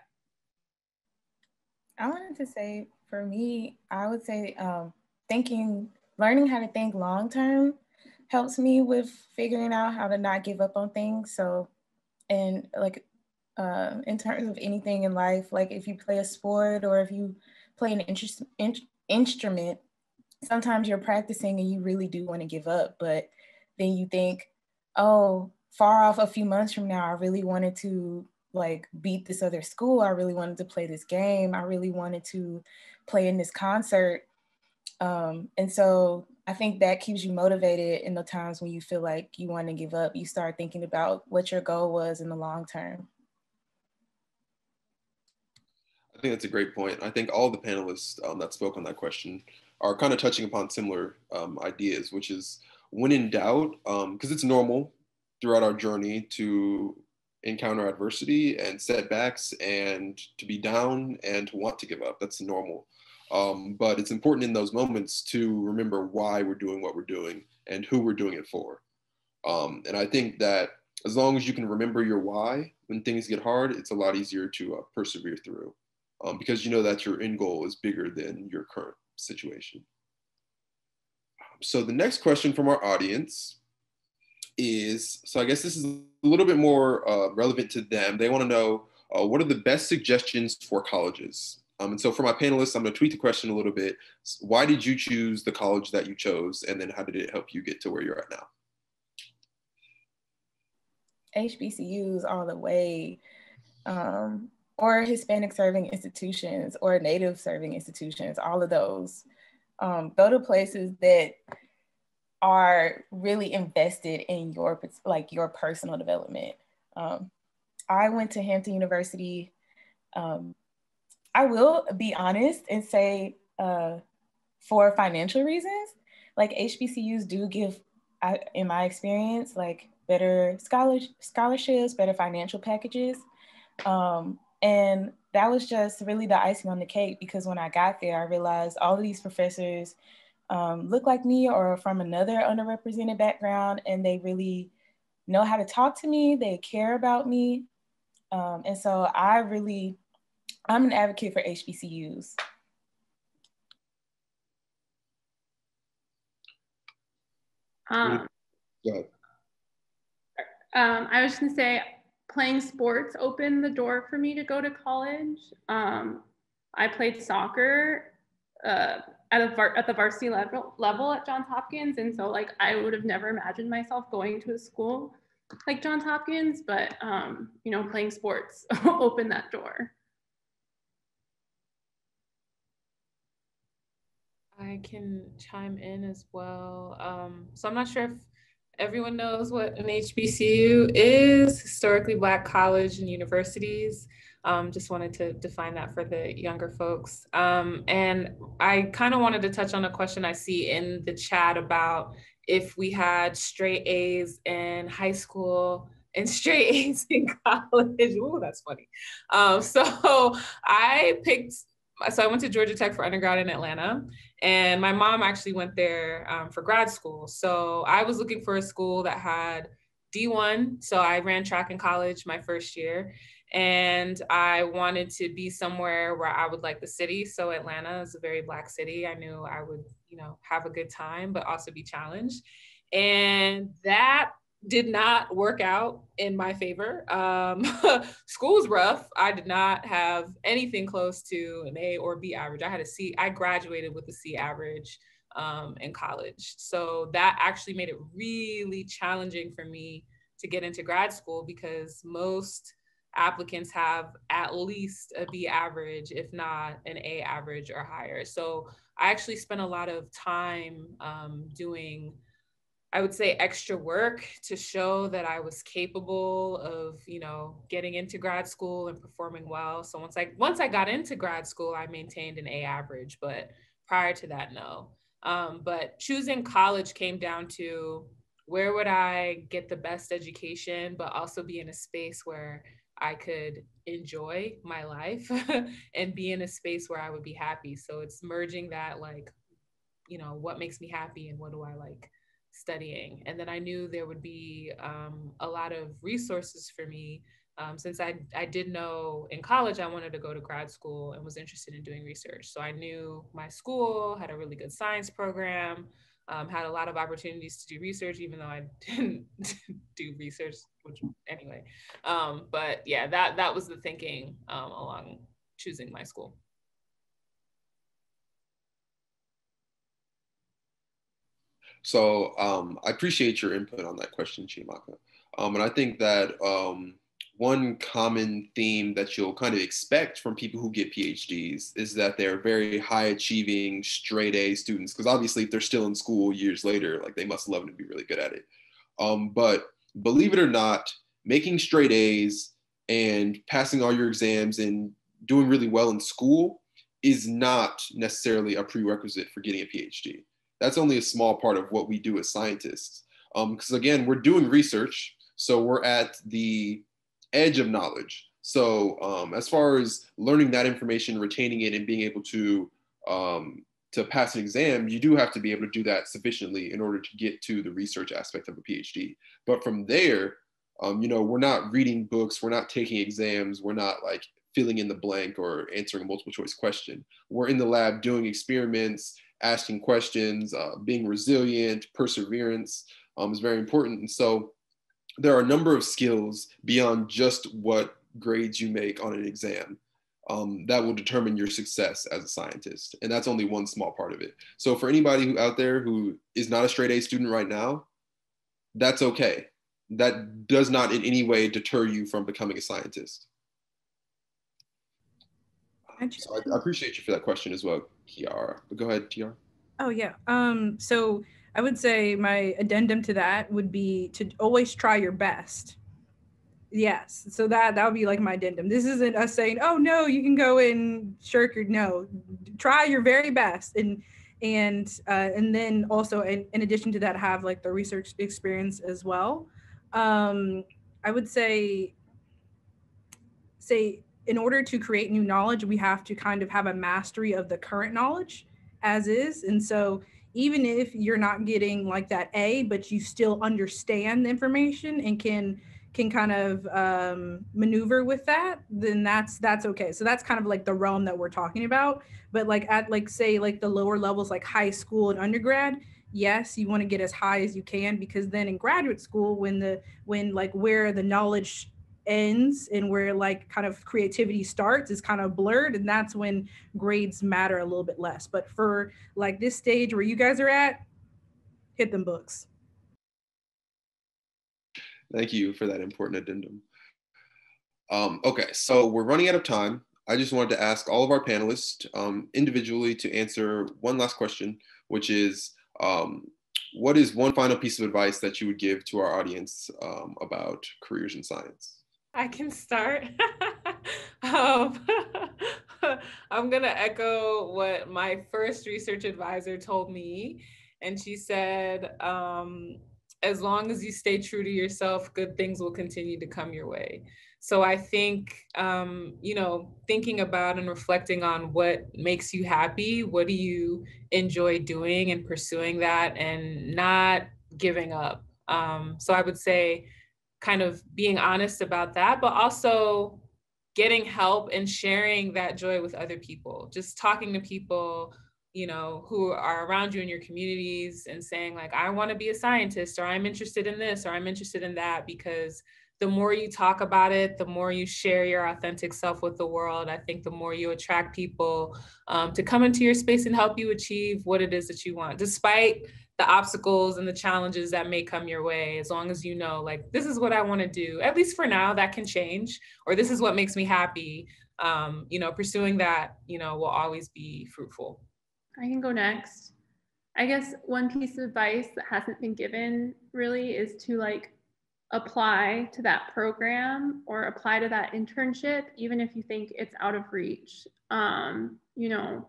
I wanted to say for me i would say um, thinking learning how to think long term helps me with figuring out how to not give up on things. So and like uh, in terms of anything in life. Like if you play a sport or if you play an interest, in, instrument, sometimes you're practicing and you really do want to give up, but then you think, oh, far off a few months from now, I really wanted to like beat this other school. I really wanted to play this game. I really wanted to play in this concert. Um, and so I think that keeps you motivated in the times when you feel like you want to give up. You start thinking about what your goal was in the long term. I think that's a great point. I think all the panelists um, that spoke on that question are kind of touching upon similar um, ideas, which is when in doubt, because um, it's normal throughout our journey to encounter adversity and setbacks and to be down and to want to give up. That's normal. Um, but it's important in those moments to remember why we're doing what we're doing and who we're doing it for. Um, and I think that as long as you can remember your why when things get hard, it's a lot easier to uh, persevere through um, because you know that your end goal is bigger than your current situation. So the next question from our audience is, so I guess this is a little bit more uh, relevant to them. They want to know uh, what are the best suggestions for colleges? Um, and so for my panelists, I'm going to tweak the question a little bit. Why did you choose the college that you chose? And then how did it help you get to where you're at now? HBCUs all the way, um, or Hispanic serving institutions or Native serving institutions, all of those. Um, go to places that are really invested in your like your personal development. Um, I went to Hampton University. Um, I will be honest and say uh, for financial reasons, like HBCUs do give, in my experience, like better scholars, scholarships, better financial packages. Um, and that was just really the icing on the cake because when I got there, I realized all of these professors um, look like me or from another underrepresented background, and they really know how to talk to me, they care about me. Um, and so I really, I'm an advocate for HBCUs. Um, um, I was just going to say, playing sports opened the door for me to go to college. Um, I played soccer uh, at a var- at the varsity level level at Johns Hopkins, and so like I would have never imagined myself going to a school like Johns Hopkins, but um, you know, playing sports [LAUGHS] opened that door. I can chime in as well. Um, so I'm not sure if everyone knows what an HBCU is, historically Black college and universities. Um, just wanted to define that for the younger folks. Um, and I kind of wanted to touch on a question I see in the chat about if we had straight A's in high school and straight [LAUGHS] A's in college. Ooh, that's funny. Um, so [LAUGHS] I picked, so I went to Georgia Tech for undergrad in Atlanta. And my mom actually went there um, for grad school. So I was looking for a school that had D1. So I ran track in college my first year. And I wanted to be somewhere where I would like the city. So Atlanta is a very Black city. I knew I would, you know, have a good time, but also be challenged. And that did not work out in my favor. Um, [LAUGHS] school's rough. I did not have anything close to an A or B average. I had a C. I graduated with a C average um, in college. So that actually made it really challenging for me to get into grad school because most applicants have at least a B average, if not an A average or higher. So I actually spent a lot of time um, doing I would say extra work to show that I was capable of, you know, getting into grad school and performing well. So once I once I got into grad school, I maintained an A average, but prior to that, no. Um, but choosing college came down to where would I get the best education, but also be in a space where I could enjoy my life [LAUGHS] and be in a space where I would be happy. So it's merging that like, you know, what makes me happy and what do I like studying. And then I knew there would be um, a lot of resources for me um, since I, I did know in college I wanted to go to grad school and was interested in doing research. So I knew my school had a really good science program, um, had a lot of opportunities to do research, even though I [LAUGHS] didn't do research, which anyway. Um, but yeah, that, that was the thinking um, along choosing my school. So um, I appreciate your input on that question, Chiamaka. Um, and I think that um, one common theme that you'll kind of expect from people who get PhDs is that they're very high achieving, straight A students. Because obviously, if they're still in school years later, like they must love and be really good at it. Um, but believe it or not, making straight A's and passing all your exams and doing really well in school is not necessarily a prerequisite for getting a PhD that's only a small part of what we do as scientists. Because um, again, we're doing research, so we're at the edge of knowledge. So um, as far as learning that information, retaining it, and being able to um, to pass an exam, you do have to be able to do that sufficiently in order to get to the research aspect of a PhD. But from there, um, you know, we're not reading books, we're not taking exams, we're not like filling in the blank or answering a multiple choice question. We're in the lab doing experiments, asking questions, uh, being resilient, perseverance um, is very important. And so there are a number of skills beyond just what grades you make on an exam um, that will determine your success as a scientist. And that's only one small part of it. So for anybody who out there who is not a straight A student right now, that's okay. that does not in any way deter you from becoming a scientist. So I, I appreciate you for that question as well, Kiara. But go ahead, Tiara. Oh yeah. Um, so I would say my addendum to that would be to always try your best. Yes. So that that would be like my addendum. This isn't us saying, oh no, you can go and shirk your no. Try your very best and and uh, and then also in, in addition to that have like the research experience as well. Um, I would say say in order to create new knowledge, we have to kind of have a mastery of the current knowledge as is. And so even if you're not getting like that A, but you still understand the information and can can kind of um, maneuver with that, then that's that's okay. So that's kind of like the realm that we're talking about. But like at like say like the lower levels like high school and undergrad, yes, you want to get as high as you can because then in graduate school when the when like where the knowledge ends and where like kind of creativity starts is kind of blurred and that's when grades matter a little bit less. But for like this stage where you guys are at hit them books. Thank you for that important addendum. Um, okay so we're running out of time. I just wanted to ask all of our panelists um, individually to answer one last question which is um, what is one final piece of advice that you would give to our audience um, about careers in science I can start. [LAUGHS] um, [LAUGHS] I'm going to echo what my first research advisor told me. And she said, um, as long as you stay true to yourself, good things will continue to come your way. So I think, um, you know, thinking about and reflecting on what makes you happy, what do you enjoy doing and pursuing that and not giving up. Um, so I would say, kind of being honest about that, but also getting help and sharing that joy with other people. Just talking to people, you know, who are around you in your communities and saying, like, I want to be a scientist, or I'm interested in this, or I'm interested in that, because the more you talk about it, the more you share your authentic self with the world. I think the more you attract people um, to come into your space and help you achieve what it is that you want, despite the obstacles and the challenges that may come your way as long as you know like this is what i want to do. At least for now that can change or this is what makes me happy. Um, you know pursuing that you know will always be fruitful. I can go next. I guess one piece of advice that hasn't been given really is to like apply to that program or apply to that internship even if you think it's out of reach. Um, you know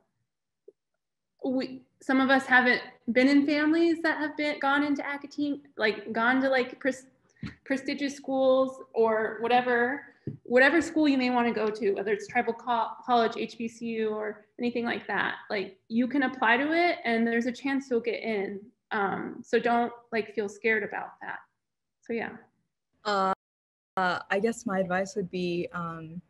we some of us haven't been in families that have been gone into academia, like gone to like pres- prestigious schools or whatever, whatever school you may want to go to, whether it's tribal co- college, HBCU, or anything like that. Like you can apply to it, and there's a chance you'll get in. Um, so don't like feel scared about that. So yeah. Uh, uh, I guess my advice would be um,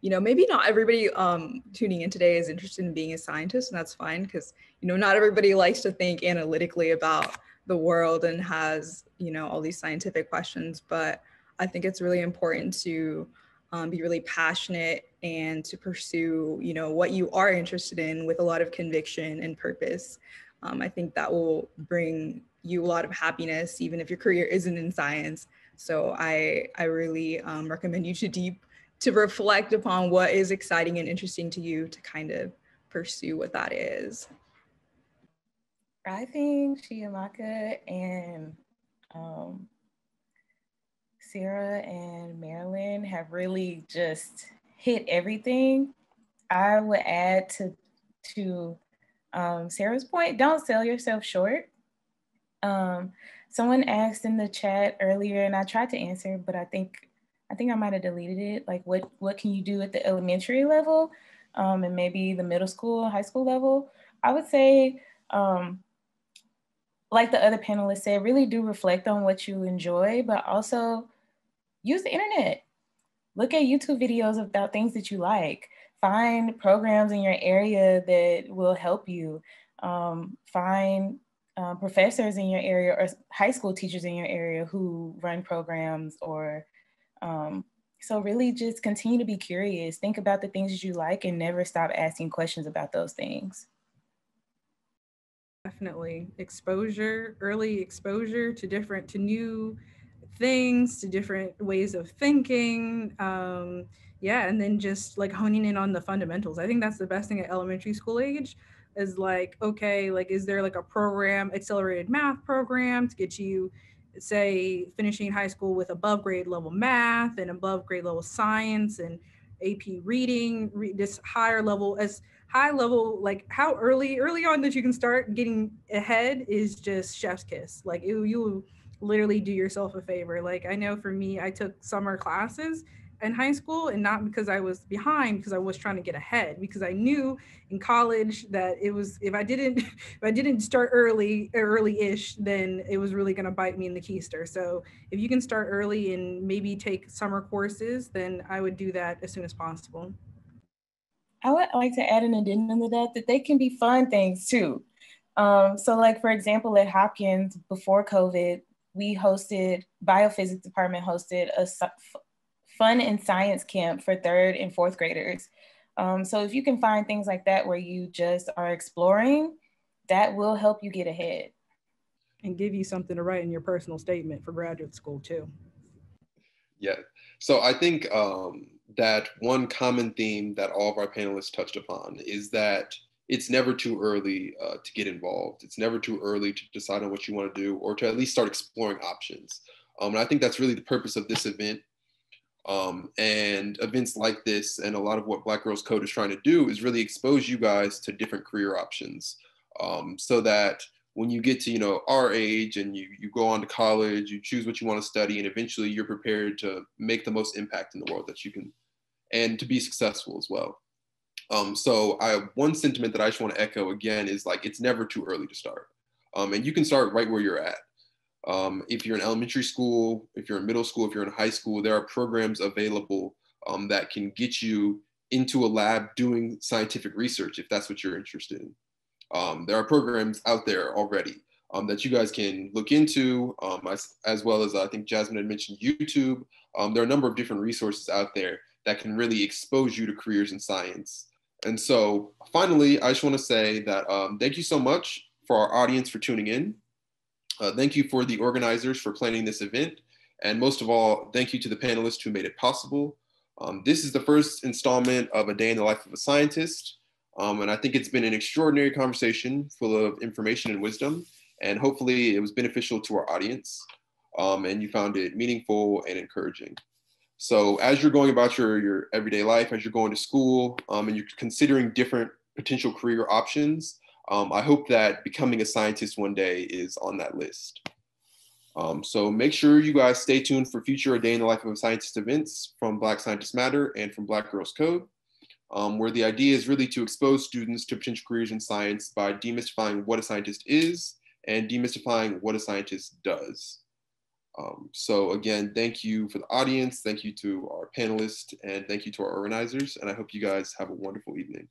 you know, maybe not everybody um, tuning in today is interested in being a scientist, and that's fine because, you know, not everybody likes to think analytically about the world and has, you know, all these scientific questions. But I think it's really important to um, be really passionate and to pursue, you know, what you are interested in with a lot of conviction and purpose. Um, I think that will bring you a lot of happiness, even if your career isn't in science. So I, I really um, recommend you to deep to reflect upon what is exciting and interesting to you to kind of pursue what that is. I think Chiamaka and um, Sierra and Marilyn have really just hit everything. I would add to to um, Sierra's point: don't sell yourself short. Um, someone asked in the chat earlier, and I tried to answer, but I think I think I might have deleted it. Like what what can you do at the elementary level um, and maybe the middle school, high school level? I would say, um, like the other panelists said, really do reflect on what you enjoy, but also use the internet. Look at YouTube videos about things that you like. Find programs in your area that will help you. Um, find uh, professors in your area or high school teachers in your area who run programs or um, so really just continue to be curious. Think about the things that you like and never stop asking questions about those things. Definitely exposure, early exposure to different, to new things to different ways of thinking. Um, yeah, and then just like honing in on the fundamentals. I think that's the best thing at elementary school age is like, okay, like, is there like a program, accelerated math program to get you, say, finishing high school with above grade level math and above grade level science and AP reading, re- this higher level as high level, like how early, early on that you can start getting ahead is just chef's kiss. Like it, you literally do yourself a favor. Like I know for me, I took summer classes in high school and not because I was behind because I was trying to get ahead because I knew in college that it was if I didn't [LAUGHS] if I didn't start early early-ish then it was really going to bite me in the keister. So if you can start early and maybe take summer courses then I would do that as soon as possible. I would like to add an addendum to that that they can be fun things too. Um, so like for example at Hopkins before COVID we hosted biophysics department hosted a fun and science camp for third and fourth graders. Um, so if you can find things like that where you just are exploring, that will help you get ahead. And give you something to write in your personal statement for graduate school too. Yeah. So I think um, that one common theme that all of our panelists touched upon is that it's never too early uh, to get involved. It's never too early to decide on what you want to do or to at least start exploring options. Um, and I think that's really the purpose of this event um, and events like this and a lot of what Black Girls Code is trying to do is really expose you guys to different career options um, so that when you get to you know our age and you, you go on to college, you choose what you want to study and eventually you're prepared to make the most impact in the world that you can and to be successful as well. Um, so I one sentiment that I just want to echo again is like it's never too early to start. Um, and you can start right where you're at. Um, if you're in elementary school, if you're in middle school, if you're in high school, there are programs available um, that can get you into a lab doing scientific research if that's what you're interested in. Um, there are programs out there already um, that you guys can look into, um, as, as, well as I think Jasmine had mentioned YouTube. Um, there are a number of different resources out there that can really expose you to careers in science. And so finally, I just want to say that thank you so much for our audience for tuning in. Uh, thank you for the organizers for planning this event. And most of all, thank you to the panelists who made it possible. Um, this is the first installment of A Day in the Life of a Scientist. Um, and I think it's been an extraordinary conversation full of information and wisdom. And hopefully it was beneficial to our audience um, and you found it meaningful and encouraging. So as you're going about your, your everyday life, as you're going to school um, and you're considering different potential career options, um, I hope that becoming a scientist one day is on that list. Um, so make sure you guys stay tuned for future A Day in the Life of a Scientist events from Black Scientists Matter and from Black Girls Code, um, where the idea is really to expose students to potential careers in science by demystifying what a scientist is and demystifying what a scientist does. Um, so again, thank you for the audience, thank you to our panelists, and thank you to our organizers, and I hope you guys have a wonderful evening.